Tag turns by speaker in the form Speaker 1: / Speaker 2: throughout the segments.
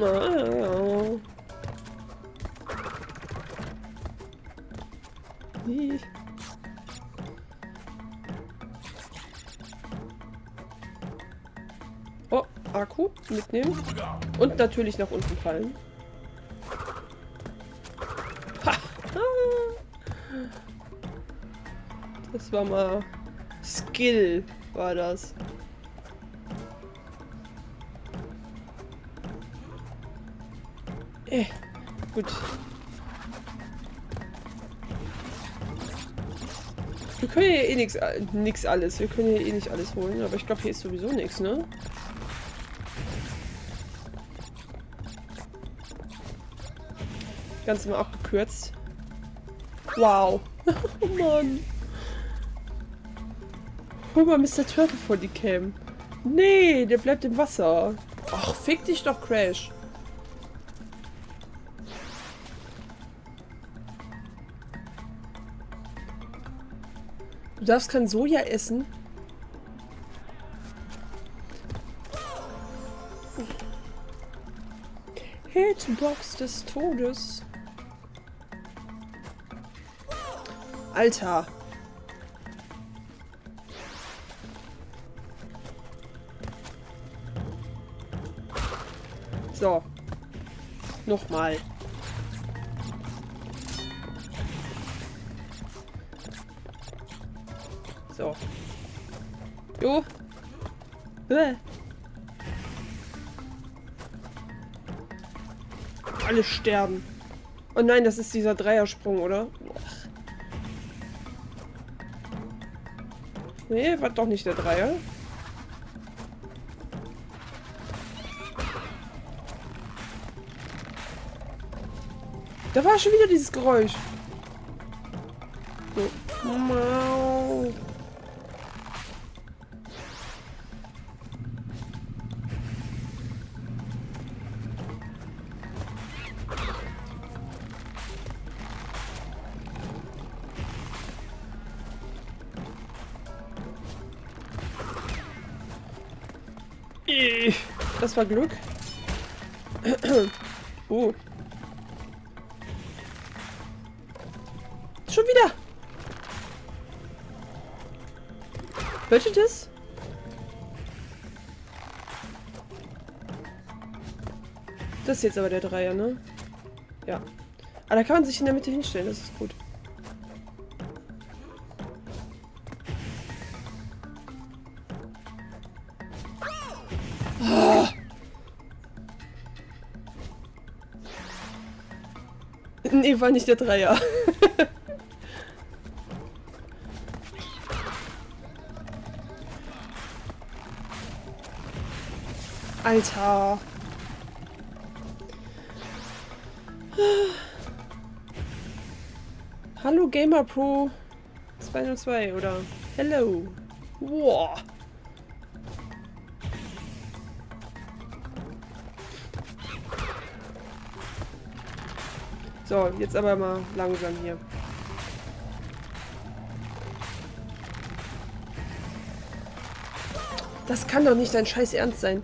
Speaker 1: Oh, Akku mitnehmen. Und natürlich nach unten fallen. Ah. Das war mal Skill, war das. Eh, gut. Wir können hier eh nichts nix alles. Wir können hier eh nicht alles holen. Aber ich glaube, hier ist sowieso nichts, ne? Ganz mal abgekürzt. Wow. oh Mann. Hol mal Mr. Turtle vor die Cam. Nee, der bleibt im Wasser. Ach, fick dich doch, Crash. Du darfst kein Soja essen. Hitbox des Todes. Alter. So. Nochmal. So. Jo. Bäh. Alle sterben. Oh nein, das ist dieser Dreiersprung, oder? Nee, war doch nicht der Dreier. Da war schon wieder dieses Geräusch. So. Mau. Das war Glück. Oh. Schon wieder. Ihr das? Das ist jetzt aber der Dreier, ne? Ja. Aber da kann man sich in der Mitte hinstellen, das ist gut. Nee, war nicht der Dreier. Alter. Hallo Gamer Pro 202 oder Hello. Wow. So, jetzt aber mal langsam hier. Das kann doch nicht dein scheiß Ernst sein.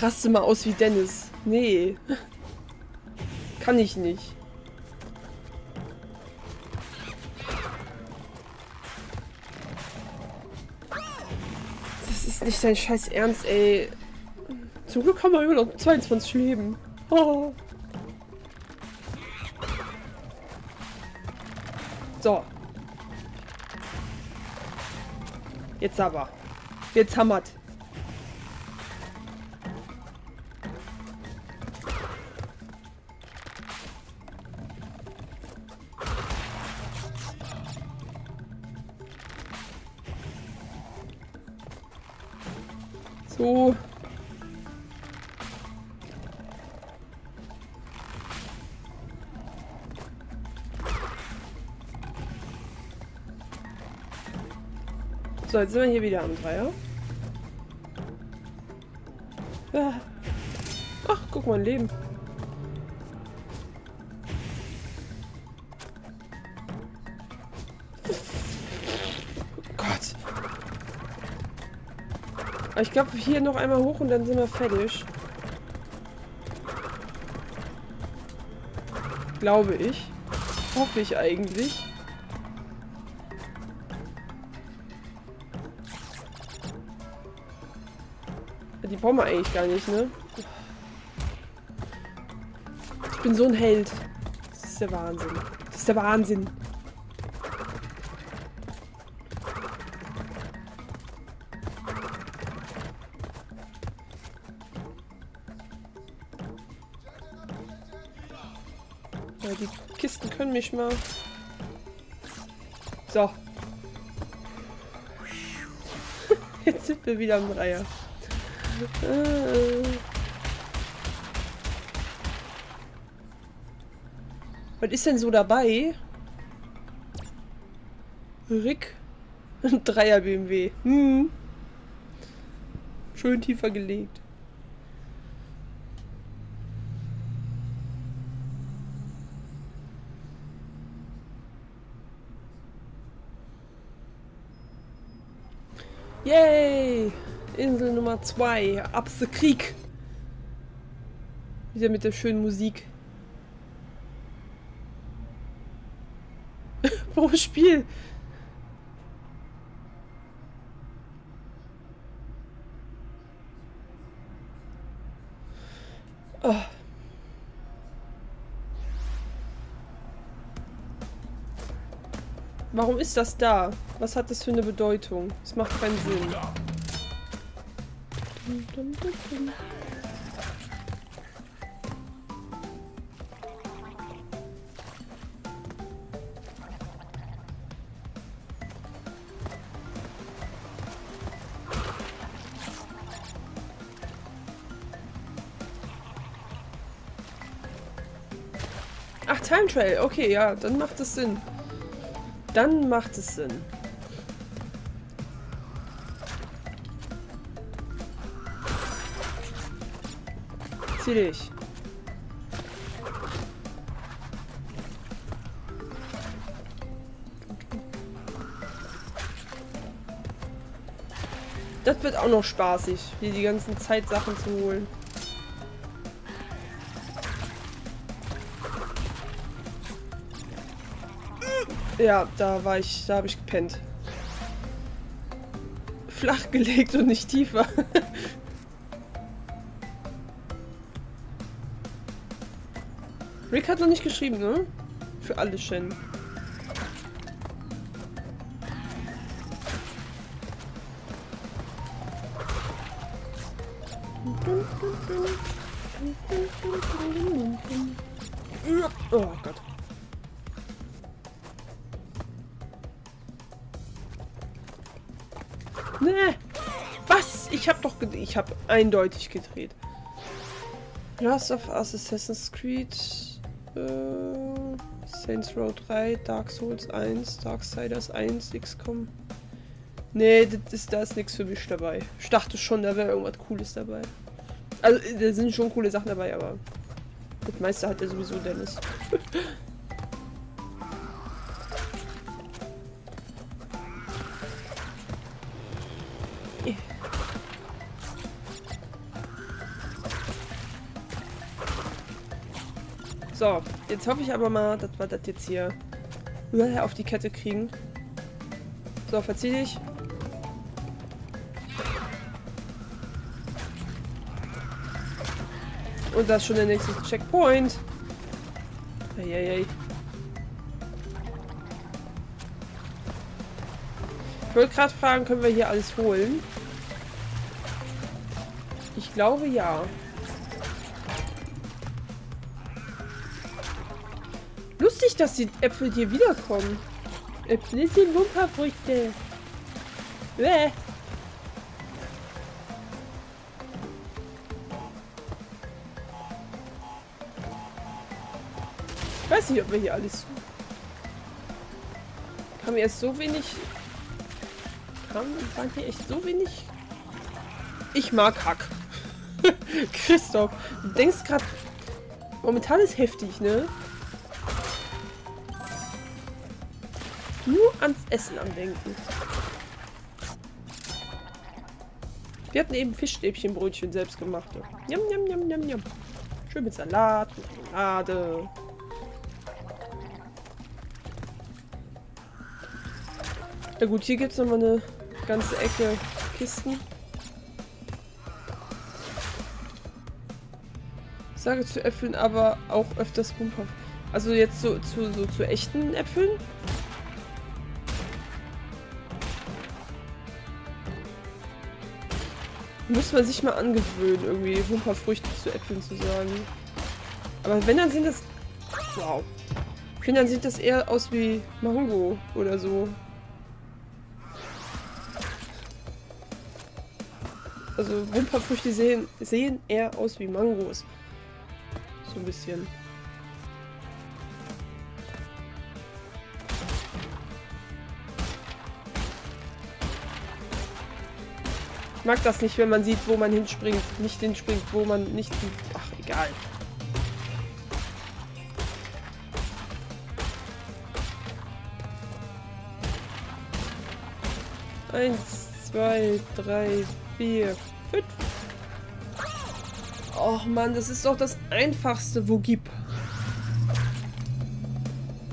Speaker 1: Raste mal aus wie Dennis. Nee. Kann ich nicht. Das ist nicht dein scheiß Ernst, ey. Zum Glück haben wir immer noch 22 Leben. Oh. So. Jetzt aber. Jetzt hammert. So, jetzt sind wir hier wieder am Dreier. Ah. Ach, guck mal, ein Leben. Ich glaube, hier noch einmal hoch und dann sind wir fertig. Glaube ich. Hoffe ich eigentlich. Die brauchen wir eigentlich gar nicht, ne? Ich bin so ein Held. Das ist der Wahnsinn. Das ist der Wahnsinn. Ja, die Kisten können mich mal. So. Jetzt sind wir wieder am Dreier. Äh. Was ist denn so dabei? Rick. Ein Dreier BMW. Hm. Schön tiefer gelegt. Yay! Insel Nummer 2. Ab the Krieg. Wieder mit der schönen Musik. Pro Spiel. Oh. Warum ist das da? Was hat das für eine Bedeutung? Es macht keinen Sinn. Ach, Time Trail. Okay, ja, dann macht es Sinn. Dann macht es Sinn. Zieh dich. Das wird auch noch spaßig, hier die ganzen Zeitsachen zu holen. Ja, da war ich, da habe ich gepennt. Flach gelegt und nicht tiefer. Rick hat noch nicht geschrieben, ne? Für alle Shen. Oh Gott. Nee. Was? Ich hab doch ich hab eindeutig gedreht. Last of Us Assassin's Creed äh, Saints Row 3, Dark Souls 1, Darksiders 1, XCOM. Nee, das ist, da ist nichts für mich dabei. Ich dachte schon, da wäre irgendwas Cooles dabei. Also, da sind schon coole Sachen dabei, aber das meiste hat ja sowieso Dennis. So, jetzt hoffe ich aber mal, dass wir das jetzt hier auf die Kette kriegen. So, verzieh dich. Und das ist schon der nächste Checkpoint. Eieiei. Ich wollte gerade fragen, können wir hier alles holen? Ich glaube ja. Lustig, dass die Äpfel hier wiederkommen. Äpfel sind Wumperfrüchte. Bäh. Ich weiß nicht, ob wir hier alles... Kam erst so wenig... Kam, waren echt so wenig... Ich mag Hack. Christoph, du denkst gerade... Momentan ist heftig, ne? nur ans Essen am Denken. Wir hatten eben Fischstäbchenbrötchen selbst gemacht. Jam, jam, jam, jam, jam. Schön mit Salat, mit Limonade. Na gut, hier gibt es nochmal eine ganze Ecke Kisten. Ich sage zu Äpfeln aber auch öfters Rumpf. Also jetzt so, zu, so zu echten Äpfeln Muss man sich mal angewöhnen, irgendwie Humperfrüchte zu Äpfeln zu sagen. Aber wenn, dann sind das... Wow. Ich finde, dann sieht das eher aus wie Mango oder so. Also Wimperfrüchte sehen, sehen eher aus wie Mangos. So ein bisschen. Ich mag das nicht, wenn man sieht, wo man hinspringt. Nicht hinspringt, wo man nicht sieht. Ach, egal. Eins, zwei, drei, vier, fünf. Och man, das ist doch das Einfachste, wo gibt.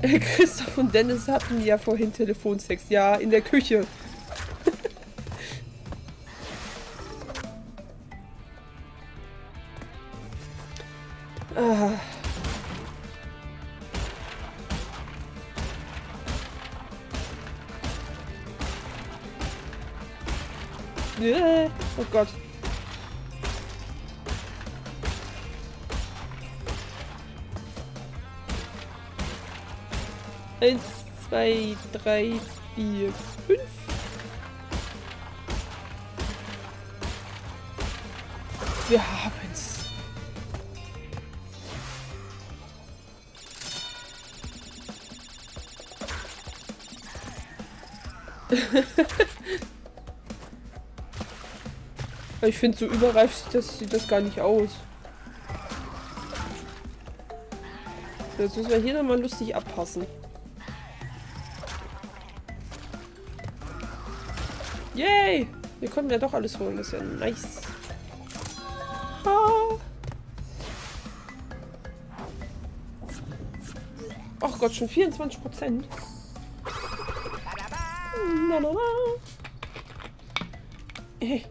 Speaker 1: Christoph und Dennis hatten ja vorhin Telefonsex. Ja, in der Küche. Oh Gott. Eins, zwei, drei, vier, fünf. Wir haben's. ich finde, so überreif sieht das, sieht das gar nicht aus. Jetzt müssen wir hier nochmal lustig abpassen. Yay! Wir konnten ja doch alles holen, das ist ja nice. Ha. Ach Gott, schon 24 Prozent. Na. Hey.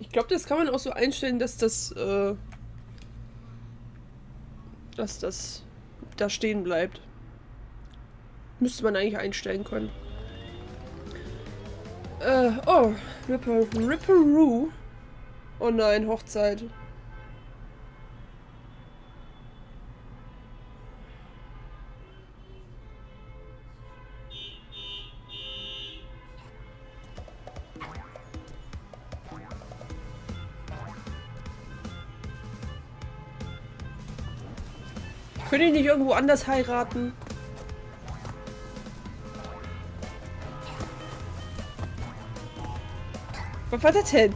Speaker 1: ich glaube, das kann man auch so einstellen, dass das äh, dass das da stehen bleibt. Müsste man eigentlich einstellen können. Äh, oh, Ripper, Ripperoo. Oh nein, Hochzeit. Können die nicht irgendwo anders heiraten? Was war das denn?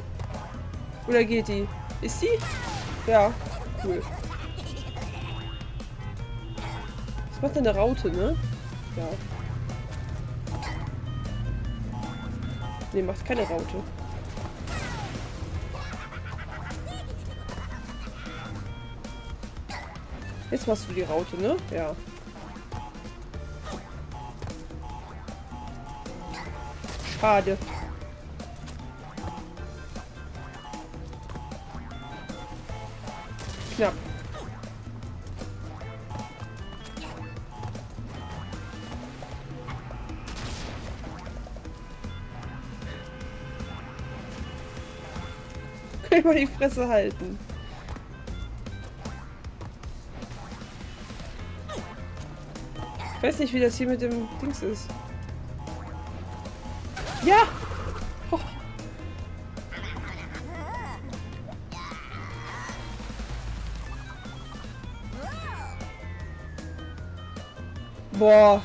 Speaker 1: Oder geht die? Ist sie? Ja, cool. Was macht denn eine Raute, ne? Ja. Ne, macht keine Raute. Jetzt machst du die Raute, ne? Ja. Schade. Knapp. Kann ich mal die Fresse halten. Ich weiß nicht, wie das hier mit dem Dings ist. Ja! Oh. Boah.